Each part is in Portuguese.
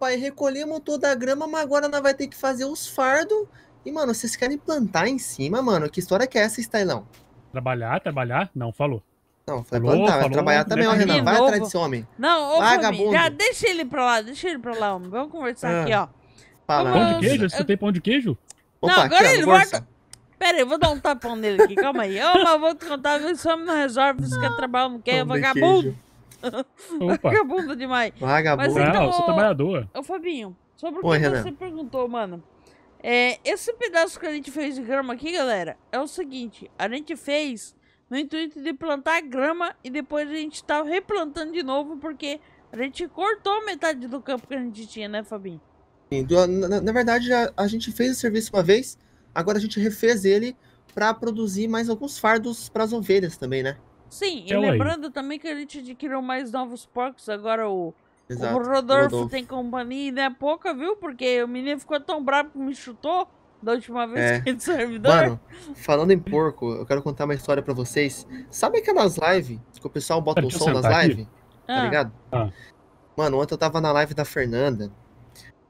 pai, recolhemos toda a grama, mas agora nós vai ter que fazer os fardos. E, mano, vocês querem plantar em cima, mano? Que história que é essa, Stylão? Trabalhar, trabalhar? Não, falou. Não, vai Falou, plantar, vai falou, trabalhar também, ó, né? Renan. Vai atrás desse homem. Não, ô Vagabundo. já deixa ele pra lá, deixa ele pra lá, homem. Vamos conversar Ah. aqui, ó. Fala. Pão de queijo? Eu escutei pão de queijo? Opa, Não, aqui, agora ó, ele volta. Pera aí, eu vou dar um tapão nele aqui, calma aí. Ô, mas eu vou te contar? Esse homem não resolve, você quer trabalhar, não quer, é vagabundo. Opa. Vagabundo demais. Vagabundo. Mas Não, então, eu sou trabalhador. Ô, Fabinho, sobre o Oi, que Renan. você perguntou, mano. É, esse pedaço que a gente fez de grama aqui, galera, é o seguinte. A gente fez no intuito de plantar grama e depois a gente tá replantando de novo porque a gente cortou metade do campo que a gente tinha, né, Fabinho? Na, na verdade, a, a gente fez o serviço uma vez, agora a gente refez ele pra produzir mais alguns fardos pras ovelhas também, né? Sim, e lembrando também que a gente adquiriu mais novos porcos. Agora o, Exato. o Rodolfo, Rodolfo. tem companhia e não é pouca, viu? Porque o menino ficou tão bravo que me chutou da última vez É. que a gente servidor. Mano, falando em porco, eu quero contar uma história pra vocês. Sabe aquelas lives que o pessoal bota Pera, o som nas lives? Tá Ah, ligado? Ah. Mano, ontem eu tava na live da Fernanda.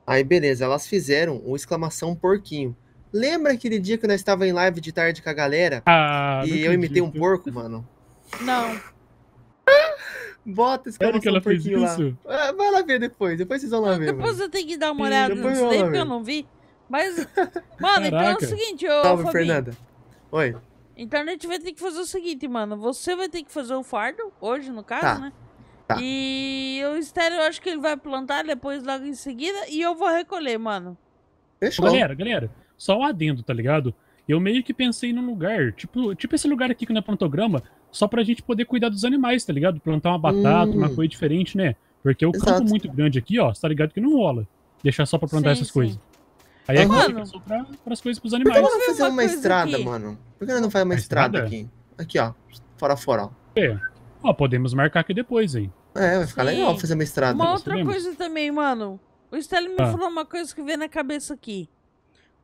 Aí, beleza, elas fizeram o exclamação porquinho. Lembra aquele dia que nós estava em live de tarde com a galera? Ah, e eu imitei um porco, mano? Não. Bota exclamação que ela fez porquinho lá. isso? Ah, Vai lá ver depois, depois vocês vão lá ver, Depois mano. eu tenho que dar uma olhada depois nisso eu daí, vou porque eu ver. não vi. Mas, mano, então é o Caraca. seguinte, ô Salve, Fabinho. Fernanda. Oi. Então a gente vai ter que fazer o seguinte, mano. Você vai ter que fazer o fardo, hoje no caso, Tá, né? tá. E o estéreo eu acho que ele vai plantar depois logo em seguida e eu vou recolher, mano. Fechou. Galera, galera, só um adendo, tá ligado? Eu meio que pensei num lugar, tipo, tipo esse lugar aqui que não é plantograma, só pra gente poder cuidar dos animais, tá ligado? Plantar uma batata, Hum. uma coisa diferente, né? Porque o Exato. campo muito grande aqui, ó, você tá ligado que não rola. Deixar só pra plantar Sim, essas sim. coisas. Aí é fica só pra, pras coisas pros Por que animais. não fazer uma uma estrada, aqui. mano? Por que não faz uma estrada estrada? aqui? Aqui, ó. Fora fora, ó. É. Ó, podemos marcar aqui depois, hein? É, vai ficar Sim. legal fazer uma estrada. Uma outra sabemos. coisa também, mano. O Stélio me Ah. falou uma coisa que veio na cabeça aqui.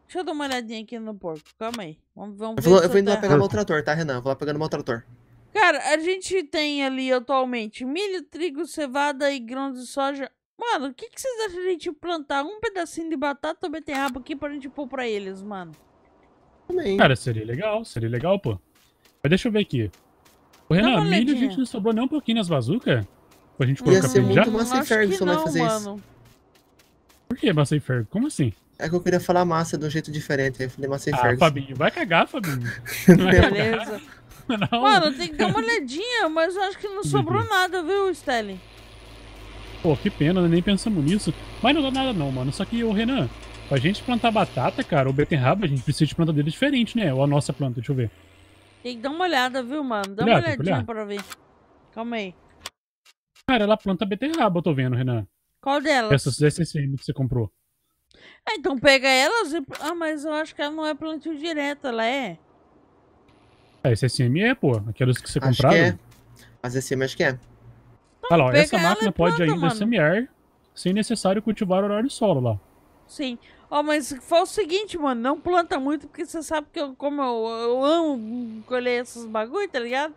Deixa eu dar uma olhadinha aqui no porco. Calma aí. Vamos, vamos Eu ver vou, eu vou indo lá pegar meu trator, tá, Renan? Eu Vou lá pegando meu trator. Cara, a gente tem ali atualmente milho, trigo, cevada e grãos de soja. Mano, o que, que vocês acham de a gente plantar um pedacinho de batata ou beterraba aqui pra gente pôr pra eles, mano? Também. Cara, seria legal, seria legal, pô. Mas deixa eu ver aqui. Ô, Dá Renan, milho a olhadinha. gente não sobrou nem um pouquinho nas bazucas? Pra gente Ia colocar ser pra já? muito massa e Ferguson vai fazer isso. mano. Por que massa e ferro? Como assim? É que eu queria falar massa de um jeito diferente. Aí eu falei massa e Ah, Ferguson. Fabinho, vai cagar, Fabinho. Beleza. Não. Mano, tem que dar uma olhadinha, mas eu acho que não sobrou nada, viu, Stelly? Pô, que pena, né? nem pensamos nisso. Mas não dá nada não, mano. Só que, ô Renan, pra gente plantar batata, cara, ou beterraba, a gente precisa de plantadeira diferente, né? Ou a nossa planta, deixa eu ver. Tem que dar uma olhada, viu, mano? Dá Olhar, uma olhadinha pra ver. Calma aí. Cara, ela planta beterraba, eu tô vendo, Renan. Qual delas? Essas SSM que você comprou. Ah, então pega elas e. Ah, mas eu acho que ela não é plantio direto, ela é. A SSM é, pô. Aquelas que você Acho compraram. que é. Mas esse acho que é. Olha lá, ó, pega essa máquina pode planta, ainda mano. semear sem necessário cultivar o horário solo lá. Sim. Ó, mas foi o seguinte, mano, não planta muito, porque você sabe que eu, como eu, eu amo colher esses bagulho, tá ligado?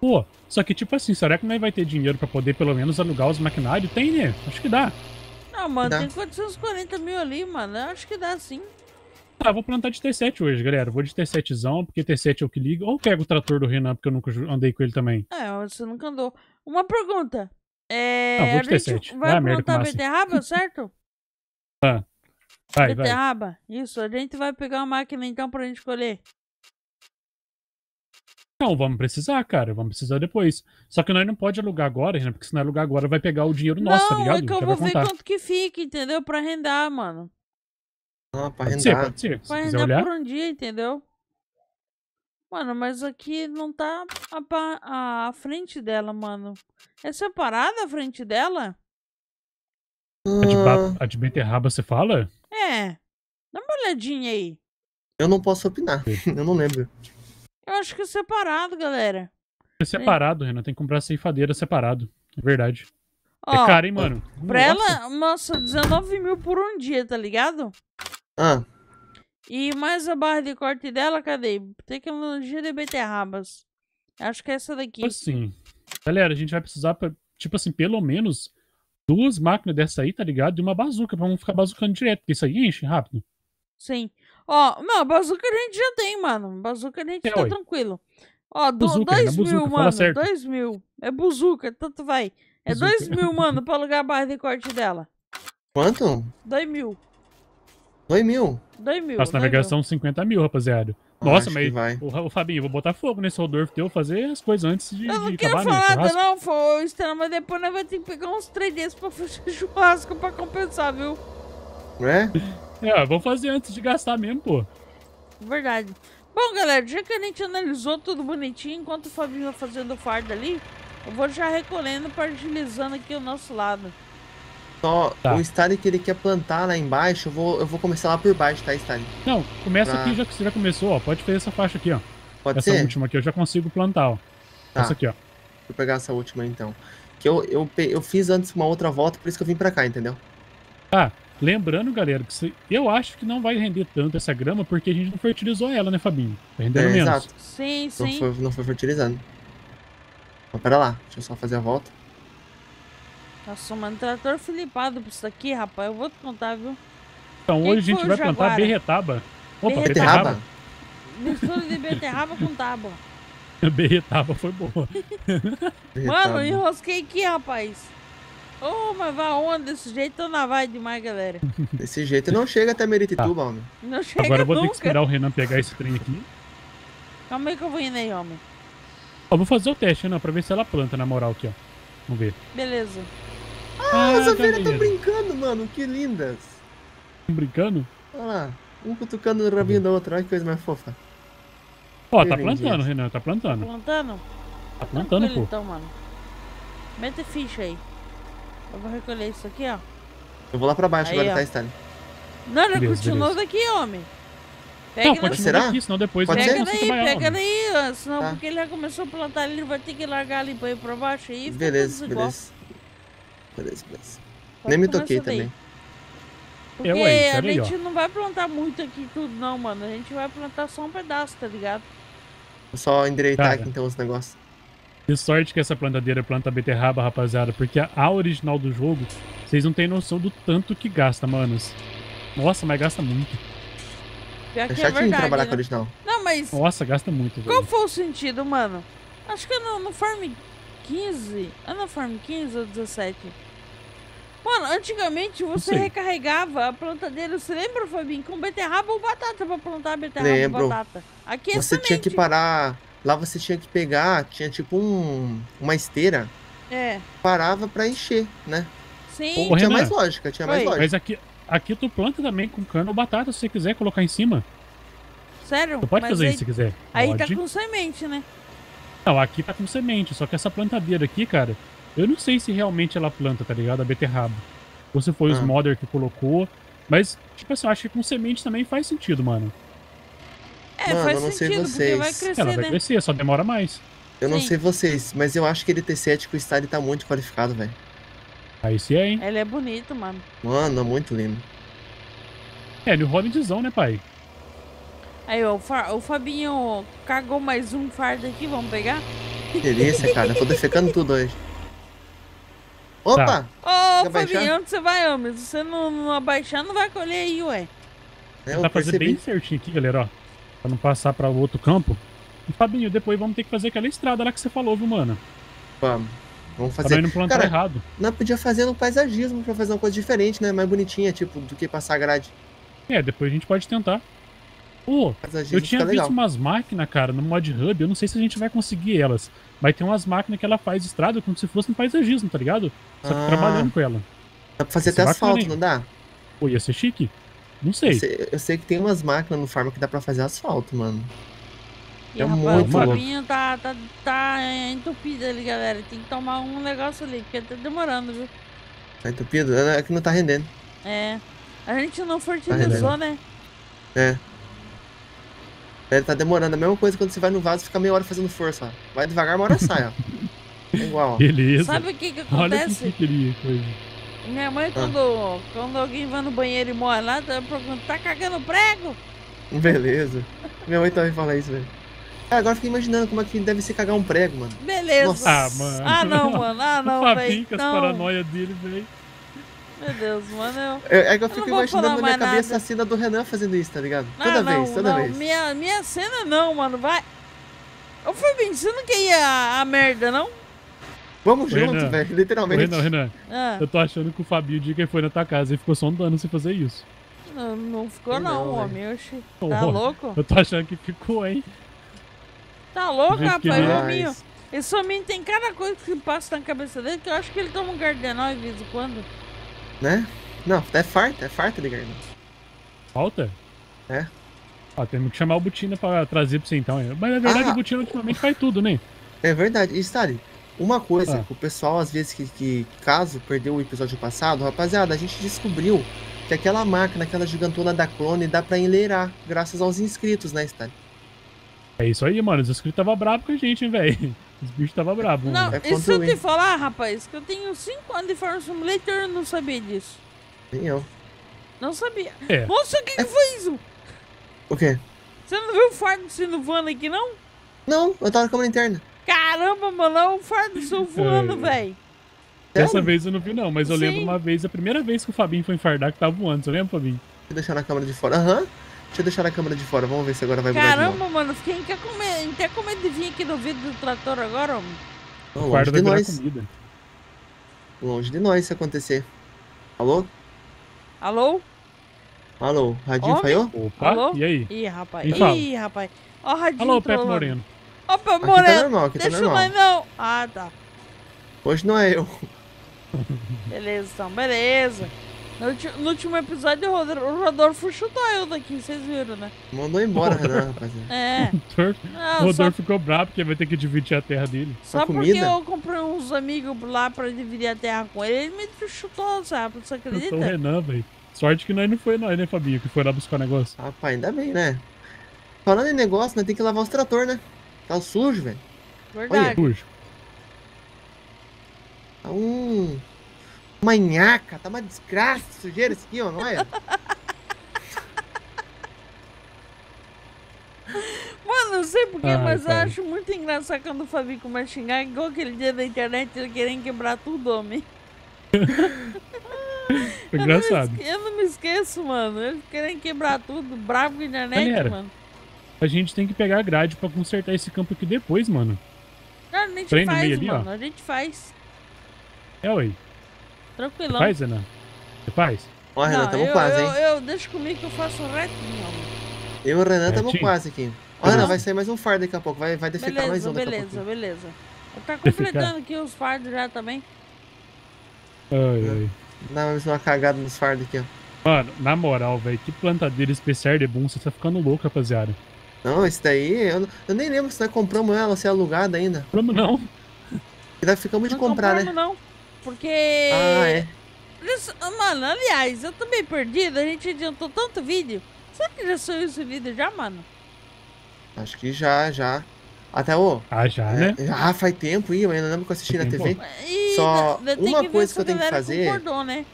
Pô, só que tipo assim, será que nós vai ter dinheiro pra poder pelo menos alugar os maquinários? Tem, né? Acho que dá. Não, mano, Dá. tem 440 mil ali, mano. Eu acho que dá sim. Ah, vou plantar de T7 hoje, galera. Vou de T7zão, porque T7 é o que liga. Ou pego o trator do Renan, porque eu nunca andei com ele também. É, você nunca andou. Uma pergunta. É. Ah, vou de gente T7. vai Vai, merda, plantar beterraba, certo? Vai, vai. beterraba? Isso, a gente vai pegar uma máquina então pra gente colher. Não, vamos precisar, cara. Vamos precisar depois. Só que nós não pode alugar agora, Renan, porque se nós alugar agora vai pegar o dinheiro nosso, tá não, ligado? é que eu Já vou vai ver quanto que fica, entendeu? Pra rendar, mano. Ah, pra Pode ser, rendar. pode ser. Se quiser olhar. por um dia, entendeu? Mano, mas aqui não tá a, a, a frente dela, mano. É separada a frente dela? A de, Ah, ba- a de beterraba, você fala? É. Dá uma olhadinha aí. eu não posso opinar. eu não lembro. Eu acho que é separado, galera. É separado, Renan. Tem que comprar ceifadeira separado. É verdade. Ó, é caro, hein, mano? pra Nossa. ela, nossa, 19 mil por um dia, tá ligado? Ah, E mais a barra de corte dela, cadê? Tecnologia de beterrabas. Acho que é essa daqui. Tipo assim. Galera, a gente vai precisar, pra, tipo assim, pelo menos duas máquinas dessa aí, tá ligado? E uma bazuca pra não ficar bazucando direto, porque isso aí enche rápido. Sim. Ó, não, bazuca a gente já tem, mano. Bazuca a gente É, tá ué. tranquilo. Ó, do, Buzuca, dois né? mil, Buzuca, mano. certo. Dois mil. É buzuca, tanto vai. É Buzuca. dois mil, mano, pra alugar a barra de corte dela. Quanto? Dois mil. Dois mil? Dois mil. Nossa navegação 50 mil, rapaziada. Nossa, acho que mas. vai. Ô, ô, Fabinho, vou botar fogo nesse Rodolfo teu, fazer as coisas antes de, mil. Eu não de quero acabar, falar nada, não, foi Estela, mas depois nós vamos ter que pegar uns três desses pra fazer churrasco pra compensar, viu? Né? É, vamos fazer antes de gastar mesmo, pô. Verdade. Bom, galera, já que a gente analisou tudo bonitinho, enquanto o Fabinho vai fazendo o fardo ali, eu vou já recolhendo para agilizando aqui o nosso lado. Só Tá. o Stalin que ele quer plantar lá embaixo, eu vou, eu vou começar lá por baixo, tá, Stalin? Não, começa Tá. aqui já que você já começou, ó. Pode fazer essa faixa aqui, ó. Pode essa ser? última aqui eu já consigo plantar, ó. Tá. Essa aqui, ó. Vou pegar essa última então. Que eu, eu, eu fiz antes uma outra volta, por isso que eu vim pra cá, entendeu? Ah, lembrando, galera, que se- eu acho que não vai render tanto essa grama porque a gente não fertilizou ela, né, Fabinho? Tá rendendo É, menos. exato. Sim, Não sim. foi, não foi fertilizando. Mas pera lá, deixa eu só fazer a volta. Nossa, mano, trator flipado pra isso aqui, rapaz. Eu vou te contar, viu? Então Quem hoje a gente vai plantar Jaguara? berretaba. Opa, Beterraba. Beterraba? Mistura de beterraba com tábua. berretaba foi boa. Mano, eu enrosquei aqui, rapaz. Ô, mas vai onde desse jeito? Então não vai demais, galera. Desse jeito não chega até Meritituba, homem. Não chega Agora eu vou ter que nunca. esperar o Renan pegar esse trem aqui. Calma aí que eu vou indo aí, homem. Ó, vou fazer o teste, Renan, pra ver se ela planta na moral aqui, ó. Vamos ver. Beleza. Ah, as ovelhas estão brincando, mano. Que lindas. Tão brincando? Olha lá. Um cutucando no rabinho da outra. Olha que coisa mais fofa. Ó, Que tá lindinhas. plantando, Renan, tá plantando. Plantando? Tá plantando, Tranquilo, pô. então, mano. Mete ficha aí. Eu vou recolher isso aqui, ó. Eu vou lá pra baixo Aí, agora, ó. tá, Stalin? Não, continuou beleza. daqui, homem. Pega Não, continua Será? aqui, senão depois Pode não Pega daí, pega daí, senão Tá. porque ele já começou a plantar ali, ele vai ter que largar ali pra ir pra baixo aí. fica Beleza, tudo igual. beleza. Beleza, beleza. Pode Nem me toquei também. Porque É, ué, a aí, ó. gente não vai plantar muito aqui tudo não, mano. A gente vai plantar só um pedaço, tá ligado? Vou só endireitar Cara. aqui então os negócios. Que sorte que essa plantadeira planta beterraba, rapaziada. Porque a- a original do jogo, vocês não têm noção do tanto que gasta, manos. Nossa, mas gasta muito. Pior É que é chatinho verdade, trabalhar com né? a original. Não, mas Nossa, gasta muito, qual velho. foi o sentido, mano? Acho que é no, no Farm 15. É no Farm 15 ou 17? Mano, antigamente você recarregava a plantadeira, você lembra, Fabinho? Com beterraba ou batata pra plantar beterraba ou Lembro. batata. Aqui é Você tinha que semente. parar. Lá você tinha que pegar, tinha tipo um, uma esteira, É, parava pra encher, né? sim. Ô, tinha Renan. mais lógica, tinha mais lógica. Mas aqui, aqui tu planta também com cano ou batata, se você quiser colocar em cima. Sério? Tu pode Mas fazer aí, isso se quiser. Aí pode. tá com semente, né? Não, aqui tá com semente, só que essa plantadeira aqui, cara, eu não sei se realmente ela planta, tá ligado? A beterraba. Ou se foi os Ah. modder que colocou. Mas, tipo assim, eu acho que com semente também faz sentido, mano. É, Mano, faz eu não sei sentido, porque vai vocês. crescer, Ela vai né? crescer, só demora mais. Eu não Sim. sei vocês, mas eu acho que ele ter cético o Style tá muito qualificado, velho. Aí sim é, hein? Ele é bonito, mano. Mano, muito lindo. É, ele rola desão, né, pai? Aí, ó, o, Fa- o Fabinho cagou mais um fardo aqui, vamos pegar? Que delícia, cara. Eu tô defecando tudo hoje. Opa! Tá. Ô? Fabinho, onde você vai, homem? Se você não, não abaixar, não vai colher aí, ué. É, pra fazer bem certinho aqui, galera, ó. Pra não passar pra outro campo. E, Fabinho, depois vamos ter que fazer aquela estrada lá que você falou, viu, mano? Vamos. Vamos Pra fazer. nós não plantar Cara, errado. Nós podia fazer no paisagismo pra fazer uma coisa diferente, né? Mais bonitinha, tipo, do que passar grade. É, depois a gente pode tentar. Pô, eu tinha visto legal. umas máquinas, cara, no Mod Hub. Eu não sei se a gente vai conseguir elas. Mas tem umas máquinas que ela faz estrada como se fosse um paisagismo, tá ligado? Só que Ah. trabalhando com ela. Dá pra fazer é até asfalto, hein? não dá? Pô, ia ser chique? Não Eu sei. sei, eu sei que tem umas máquinas no farm que dá pra fazer asfalto, mano. E, É rapaz, muito o louco. Fabinho tá, tá, tá é, entupido ali, galera. Tem que tomar um negócio ali, porque tá demorando, viu? Tá entupido? É que não tá rendendo. É. A gente não fertilizou, né? É. Ele tá demorando. A mesma coisa quando você vai no vaso fica meia hora fazendo força, ó. Vai devagar, uma hora sai, ó. É igual, ó. Beleza. Sabe o que que Olha acontece? que que queria coisa. Minha Ah. mãe, quando, quando alguém vai no banheiro e morre lá, tá perguntando, tá cagando prego? Beleza. Minha mãe também fala isso, velho. É, agora eu fiquei imaginando como é que deve ser cagar um prego, mano. Beleza. Nossa. Ah, mano. Ah, não, mano. Ah, não, Fabinho velho. com as Não. paranoias dele, velho. Meu Deus, mano. Eu... É, é que eu não fico imaginando na minha cabeça nada. a cena do Renan fazendo isso, tá ligado? Ah, Toda não, vez, toda não. vez. Minha, minha cena não, mano. Vai. Ô, Fabinho, você não quer ir a, a merda, não? Vamos Renan. junto, velho, literalmente. Renan, Renan, Ah, eu tô achando que o Fabinho, o dia que ele foi na tua casa, ele ficou sondando você fazer isso. não, não ficou, Não, não, homem. Oxi. Ô, Tá louco? Eu tô achando que ficou, hein? Tá louco, rapaz? O hominho. Esse hominho tem cada coisa que passa na cabeça dele que eu acho que ele toma um gardenol de vez em quando. Né? Não, é farta, é farta de. Falta? É. Ó, temos que chamar o Butina pra trazer pra você então. Mas na verdade Ah. o Butina ultimamente faz tudo, né? É verdade. E, Stali, uma coisa Ah. que o pessoal, às vezes, que, que caso perdeu o episódio passado, rapaziada, a gente descobriu que aquela máquina, aquela gigantona da clone, dá pra enleirar, graças aos inscritos, né, Stali? É isso aí, mano. Os inscritos tava bravo com a gente, hein, velho. Os bichos tava bravo, Não. É e se eu te falar, rapaz, que eu tenho 5 anos de Farm Simulator e eu não sabia disso. Nem eu. Não sabia. É. Nossa, o que, que foi isso? O quê? Você não viu o fardo sendo voando aqui, não? Não, eu tava na câmera interna. Caramba, mano, olha o fardo seu voando, É. velho. Dessa vez eu não vi, não, mas eu Sim. lembro uma vez, a primeira vez que o Fabinho foi enfardar que tava voando. Você lembra, Fabinho? Deixar na câmera de fora. Aham. Deixa eu deixar na câmera de fora. Vamos ver se agora vai mudar. Caramba, mano, fiquei até com medo, até com medo de vir aqui no vídeo do trator agora, homem. Não, longe de nós. comida. Longe de nós se acontecer. Alô? Alô? Alô? Radinho Homem? falhou? Opa, Alô? e aí? Ih, rapaz. Ih, rapaz. Ó, o radinho Alô, Pepe. Moreno. Ó, Pepe Aqui tá Moreno. normal, aqui tá Deixa normal. nós não. Ah, tá. Hoje não é eu. Beleza, então, beleza. No, no último episódio, o Rodolfo chutou eu daqui, vocês viram, né? Mandou embora, Renan, rapaziada. É. O Rodolfo só, ficou bravo porque vai ter que dividir a terra dele. só porque eu comprei uns amigos lá pra dividir a terra com ele, ele me chutou, sabe? Você Eu sou o acredita? Renan, velho. Sorte que nós não foi nós, né, Fabinho? Que foi lá buscar o negócio. Rapaz, ainda bem, né? Falando em negócio, nós tem que lavar os trator, né? Tá sujo, velho. Verdade. Puxa. Tá um. Uma nhaca, tá uma desgraça de sujeira isso aqui, ó, não é? Mano, não sei porquê, Ai, mas eu acho muito engraçado quando o Fabinho começa a xingar, igual aquele dia da internet, ele querendo quebrar tudo, homem. Foi Eu não engraçado. Eu não me esqueço, mano. Ele querendo quebrar tudo, bravo com a internet, Galera. mano. A gente tem que pegar a grade pra consertar esse campo aqui depois, mano. Não, a gente no faz, meio ali, ó. mano. A gente faz. É, ué. Tranquilão. Faz, Renan? Você faz? Ó, Renan, Não, tamo eu, quase, eu, hein? eu deixo comigo que eu faço retinho. Eu e o Renan tamo Certinho. quase aqui. Ó, Beleza. Renan, vai sair mais um fardo daqui a pouco. Vai, vai defecar mais Beleza, um daqui a beleza, pouco. beleza. Eu tá completando aqui os fardos já também. Ai, ai. Dá mais uma cagada nos fardos aqui, ó. Mano, na moral, velho, que plantadeira especial de boom, você tá ficando louco, rapaziada. Não, esse daí, eu, não- eu nem lembro se nós compramos ela, se é alugada ainda. Vamos não. E nós ficamos de não comprar, né? compramos, não. Porque. Ah, é. Mano, aliás, eu tô meio perdido. A gente adiantou tanto vídeo. Será que já saiu esse vídeo já, mano? Acho que já, já. Até, ô. Ah, já, é, né? já faz tempo, hein? Eu ainda lembro que eu assisti na TV. E Só uma ver coisa que eu a tenho que fazer- Concordou, né?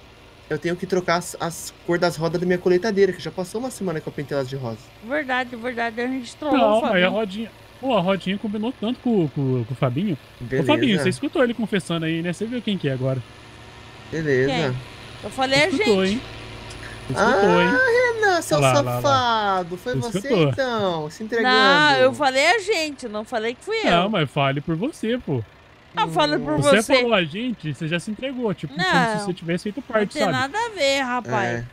Eu tenho que trocar as, as cores das rodas da minha colheitadeira, que já passou uma semana que eu pintei elas de rosa. Verdade, verdade. A gente trollou o Não, mas a Fabinho. rodinha. Pô, a rodinha combinou tanto com, com, com o Fabinho. Beleza. Ô, Fabinho, você escutou ele confessando aí, né? Você viu quem que é agora? Beleza. Quem? Eu falei a Escutou, gente. hein? Escutou, hein? Renan, seu Lá, lá, lá. safado. Foi Você você escutou. então, se entregando. Não, eu falei a gente, não falei que fui Não, eu. mas fale por você, pô. Eu falei por Você, você. falou a gente, você já se entregou. Tipo, como Não. se você tivesse feito Não parte, tem sabe? nada a ver, rapaz. É.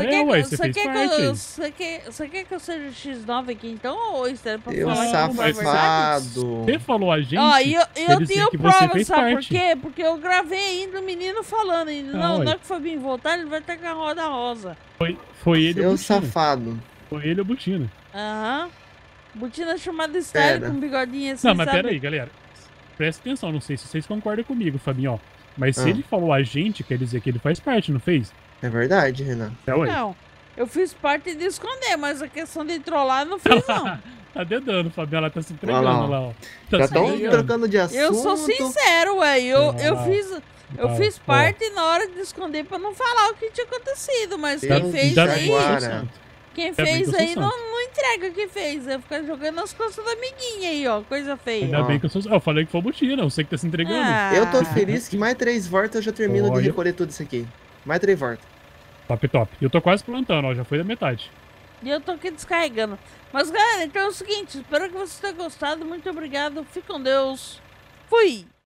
Você É, quer, ué, que- você você fez quer que parte eu, você quer, você quer que eu seja X9 aqui então, ou Esther, pra Eu falar é safado. Você falou a gente. Ó, e eu, eu tenho prova, sabe por parte. quê? Porque eu gravei ainda o menino falando. ainda. Ah, Não, ué. na hora que o Fabinho voltar, ele vai estar com a roda rosa. Foi, foi ele ou o Seu Butina. safado. Foi ele ou o Butina. Aham. Botina chamada Style Pera. com bigodinho assim, Não, mas sabe? pera aí, galera. Presta atenção, não sei se vocês concordam comigo, Fabinho, ó. Mas se Ah. ele falou a gente, quer dizer que ele faz parte, não fez? É verdade, Renan. É. Não, eu fiz parte de esconder, mas a questão de trollar eu não fiz, não. Tá dedando, Fabinho, ela tá se entregando lá, ó. lá, ó. Tá Já estão trocando de assunto. Eu sou sincero, ué. Eu, eu fiz, eu Ah, fiz parte na hora de esconder pra não falar o que tinha acontecido, mas quem do fez céu, aí, Jaguara. santo. quem fez eu aí não, não entrega, entrega que fez. É ficar jogando nas costas da amiguinha aí, ó. Coisa feia. Ainda Ó. bem que eu sou. Eu falei que foi Butira, eu sei que tá se entregando. Ah. Eu tô feliz que mais três voltas eu já termino de Olha. recolher tudo isso aqui. Mais três voltas. Top, top. E eu tô quase plantando, ó. Já foi da metade. E eu tô aqui descarregando. Mas, galera, então é o seguinte. Espero que vocês tenham gostado. Muito obrigado. Fique com Deus. Fui!